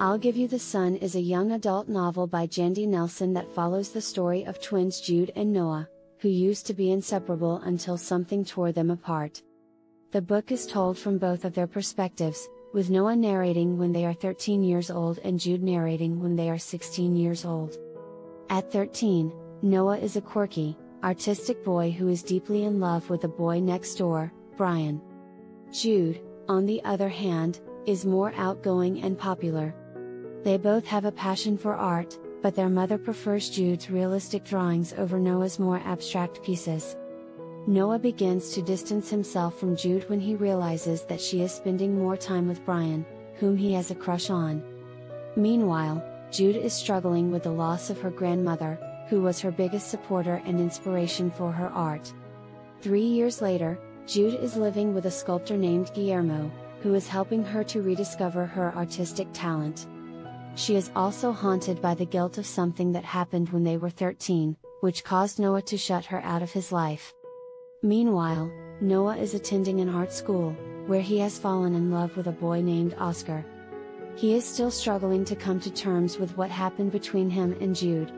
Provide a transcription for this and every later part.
I'll Give You the Sun is a young adult novel by Jandy Nelson that follows the story of twins Jude and Noah, who used to be inseparable until something tore them apart. The book is told from both of their perspectives, with Noah narrating when they are 13 years old and Jude narrating when they are 16 years old. At 13, Noah is a quirky, artistic boy who is deeply in love with the boy next door, Brian. Jude, on the other hand, is more outgoing and popular. They both have a passion for art, but their mother prefers Jude's realistic drawings over Noah's more abstract pieces. Noah begins to distance himself from Jude when he realizes that she is spending more time with Brian, whom he has a crush on. Meanwhile, Jude is struggling with the loss of her grandmother, who was her biggest supporter and inspiration for her art. Three years later, Jude is living with a sculptor named Guillermo, who is helping her to rediscover her artistic talent. She is also haunted by the guilt of something that happened when they were 13, which caused Noah to shut her out of his life. Meanwhile, Noah is attending an art school, where he has fallen in love with a boy named Oscar. He is still struggling to come to terms with what happened between him and Jude.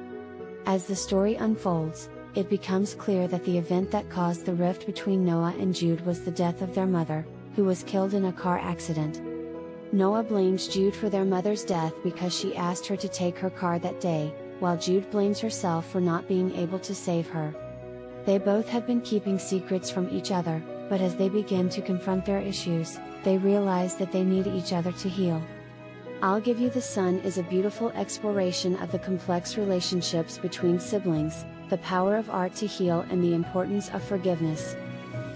As the story unfolds, it becomes clear that the event that caused the rift between Noah and Jude was the death of their mother, who was killed in a car accident. Noah blames Jude for their mother's death because she asked her to take her car that day, while Jude blames herself for not being able to save her. They both have been keeping secrets from each other, but as they begin to confront their issues, they realize that they need each other to heal. I'll Give You the Sun is a beautiful exploration of the complex relationships between siblings, the power of art to heal, and the importance of forgiveness.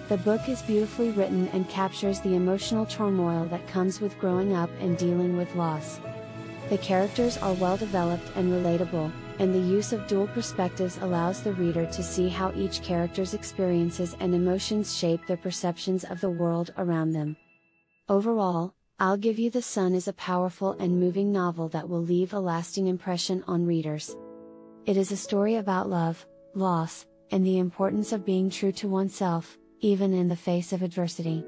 The book is beautifully written and captures the emotional turmoil that comes with growing up and dealing with loss. The characters are well developed and relatable, and the use of dual perspectives allows the reader to see how each character's experiences and emotions shape their perceptions of the world around them. Overall, I'll Give You the Sun is a powerful and moving novel that will leave a lasting impression on readers. It is a story about love, loss, and the importance of being true to oneself, even in the face of adversity.